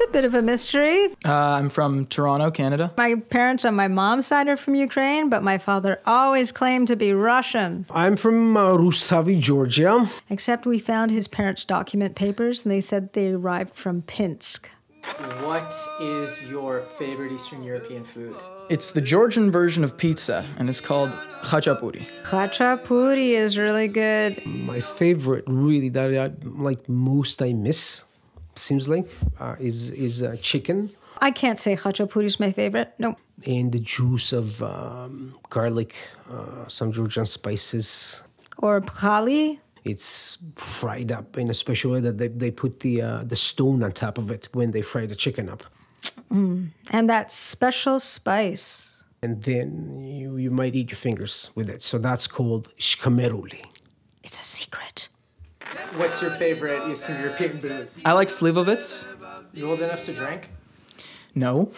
a bit of a mystery. Uh, I'm from Toronto, Canada. My parents on my mom's side are from Ukraine, but my father always claimed to be Russian. I'm from uh, Rustavi, Georgia. Except we found his parents' document papers and they said they arrived from Pinsk. What is your favorite Eastern European food? It's the Georgian version of pizza, and it's called khachapuri. Khachapuri is really good. My favorite, really, that I like most, I miss, seems like, uh, is is uh, chicken I can't say khachapuri is my favorite. No. and the juice of um, garlic, uh, some Georgian spices. Or pkhali. It's fried up in a special way that they, they put the uh, the stone on top of it when they fry the chicken up. And that special spice. And then you, you might eat your fingers with it. So that's called shkameruli. It's a secret. What's your favorite Eastern European booze? I like slivovitz. You old enough to drink? No.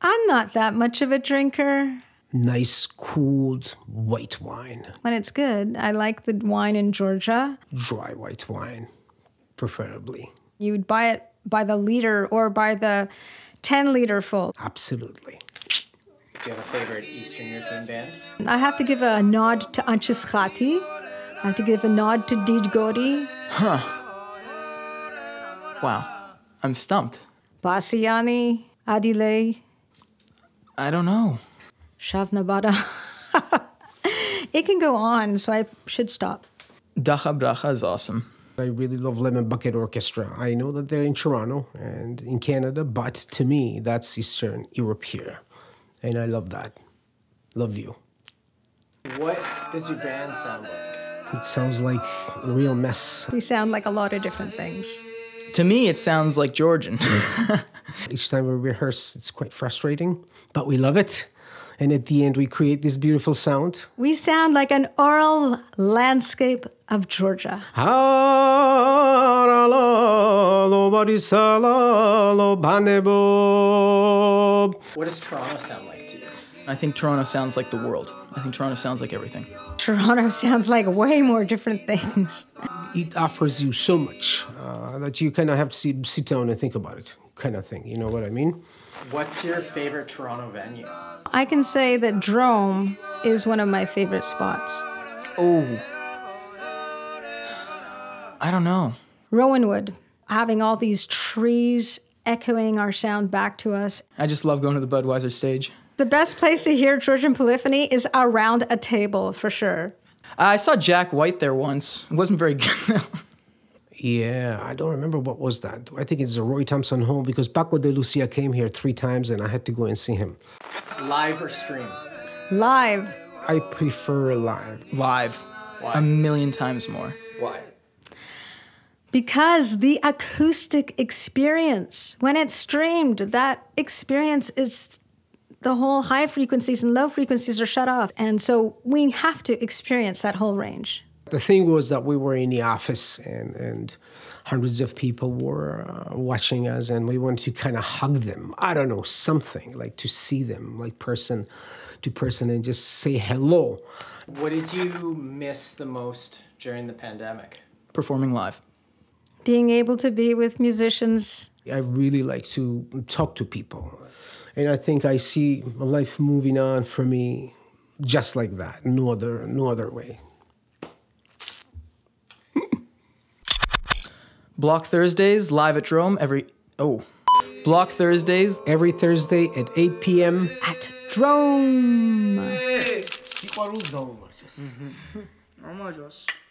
I'm not that much of a drinker. Nice, cooled white wine, When it's good, I like the wine in Georgia. dry white wine, preferably. You would buy it by the liter or by the 10 liter full. Absolutely. Do you have a favorite Eastern European band? I have to give a nod to Anchiskhati. I have to give a nod to Didgori, Huh. Wow. I'm stumped. Basiani, Adile, I don't know. Shavnabada. it can go on, so I should stop. DakhaBrakha is awesome. I really love Lemon Bucket Orchestra. I know that they're in Toronto and in Canada, but to me, that's Eastern Europe here. And I love that. Love you. What does your band sound like? It sounds like a real mess. We sound like a lot of different things. To me, it sounds like Georgian. Each time we rehearse, it's quite frustrating, but we love it. And at the end, we create this beautiful sound. We sound like an oral landscape of Georgia. What does Toronto sound like to you? I think Toronto sounds like the world. I think Toronto sounds like everything. Toronto sounds like way more different things. It offers you so much uh, that you kind of have to sit, sit down and think about it, kind of thing. You know what I mean? What's your favorite Toronto venue? I can say that Drom is one of my favorite spots. Oh. I don't know. Rowanwood, having all these trees echoing our sound back to us. I just love going to the Budweiser stage. The best place to hear Georgian polyphony is around a table, for sure. I saw Jack White there once. It wasn't very good. Yeah, I don't remember what was that. I think it's the Roy Thomson Hall because Paco de Lucia came here three times and I had to go and see him. Live or stream? Live. I prefer live. Live. Why? A million times more. Why? Because the acoustic experience, when it's streamed, that experience is the whole high frequencies and low frequencies are shut off. And so we have to experience that whole range. The thing was that we were in the office and, and hundreds of people were uh, watching us and we wanted to kind of hug them. I don't know, something like to see them like person to person and just say hello. What did you miss the most during the pandemic? Performing live. Being able to be with musicians. I really like to talk to people. And I think I see life moving on for me just like that, no other, no other way. Blok Thursdays live at Drom every. Oh. Blok Thursdays. Every Thursday at 8 p.m. At Drom. Amacos.